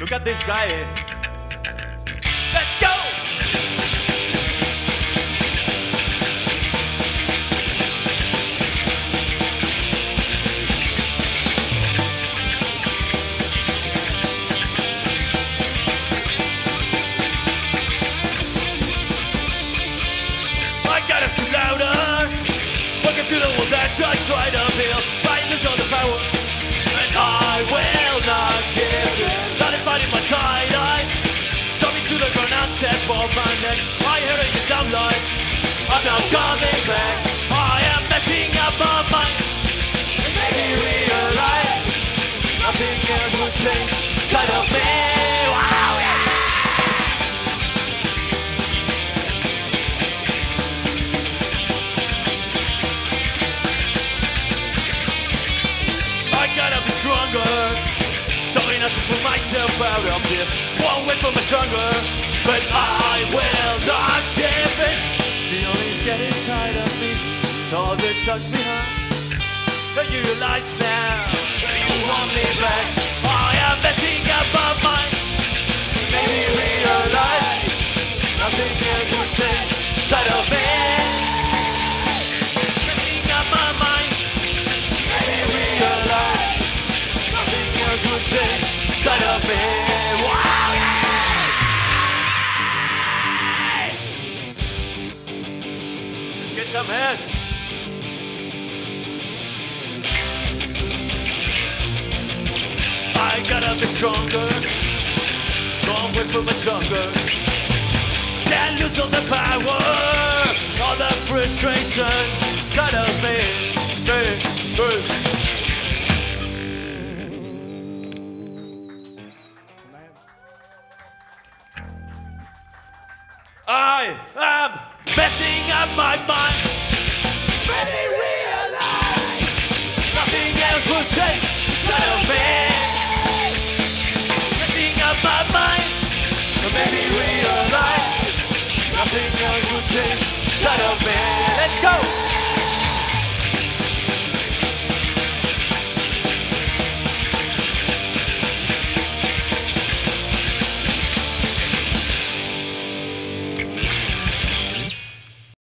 Look at this guy. Let's go! I gotta speak louder. Walking through the walls that I try to build. Brightness on the power. On my neck. I hear it down line. I'm not coming back. I am messing up my mind. It made me realize nothing else would take sight of me. Wow, yeah. I gotta be stronger. Sorry not to put myself out of this. Won't wait for much longer, but I All the touch behind. But you realize now that you want me back. I am messing up my mind. Made me realize nothing would take sight of me. Messing up my mind. Made me realize nothing sight of me. Get some head. the stronger Gone way from a stronger Then lose all the power. All the frustration. Gotta be Bruce I am messing up my mind. Really realize Nothing else will take